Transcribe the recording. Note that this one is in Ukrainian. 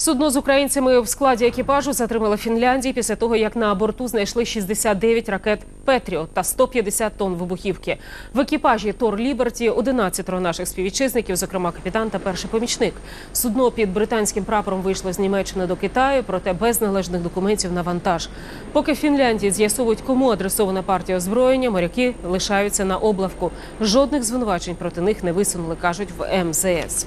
Судно з українцями в складі екіпажу затримала Фінляндії після того, як на борту знайшли 69 ракет Петріот та 150 тонн вибухівки. В екіпажі Тор Ліберті 11 наших співвітчизників, зокрема капітан та перший помічник. Судно під британським прапором вийшло з Німеччини до Китаю, проте без належних документів на вантаж. Поки в Фінляндії з'ясовують, кому адресована партія озброєння, моряки лишаються на облавку. Жодних звинувачень проти них не висунули, кажуть в МЗС.